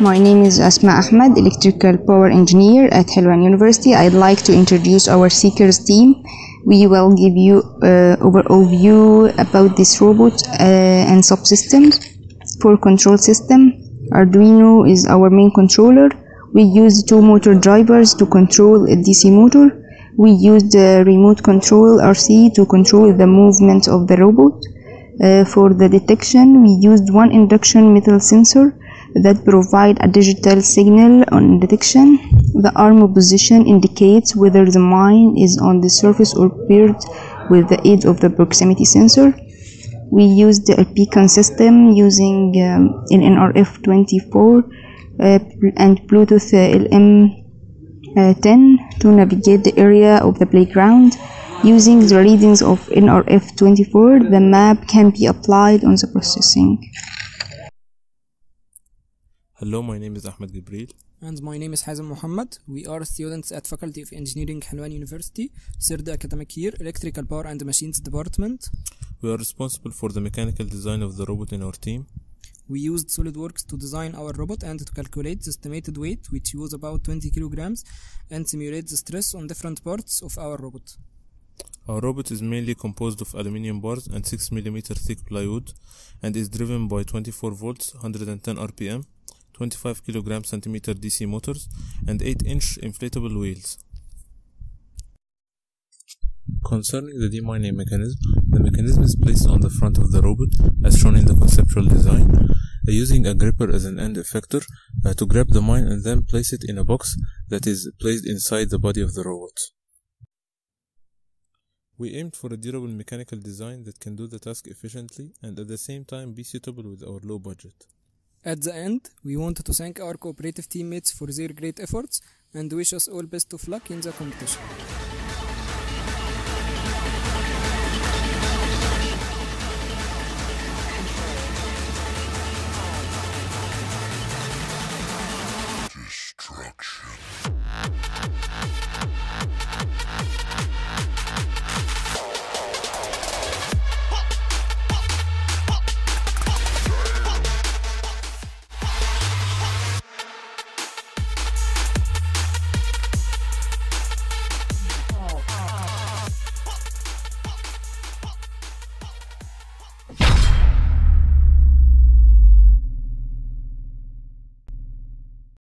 My name is Asma Ahmed, Electrical Power Engineer at Helwan University. I'd like to introduce our Seekers team. We will give you uh, overview about this robot uh, and subsystems. For control system, Arduino is our main controller. We use two motor drivers to control a DC motor. We use the remote control RC to control the movement of the robot. Uh, for the detection, we used one induction metal sensor that provide a digital signal on detection. The arm position indicates whether the mine is on the surface or paired with the aid of the proximity sensor. We used the beacon system using um, an NRF24 uh, and Bluetooth uh, HM10 to navigate the area of the playground. Using the readings of NRF24, the map can be applied on the processing. Hello, my name is Ahmed Gibril. And my name is Hazem Muhammad. We are students at Faculty of Engineering Helwan University, third academic year, Electrical Power and Machines Department. We are responsible for the mechanical design of the robot in our team. We used SolidWorks to design our robot and to calculate the estimated weight, which was about 20 kilograms, and simulate the stress on different parts of our robot. Our robot is mainly composed of aluminium bars and 6 mm thick plywood and is driven by 24 volts, 110 RPM, 25 kg centimeter DC motors, and 8 inch inflatable wheels. Concerning the demining mechanism, the mechanism is placed on the front of the robot as shown in the conceptual design, uh, using a gripper as an end effector uh, to grab the mine and then place it in a box that is placed inside the body of the robot. We aimed for a durable mechanical design that can do the task efficiently and at the same time be suitable with our low budget. At the end, we wanted to thank our cooperative teammates for their great efforts and wish us all best of luck in the competition.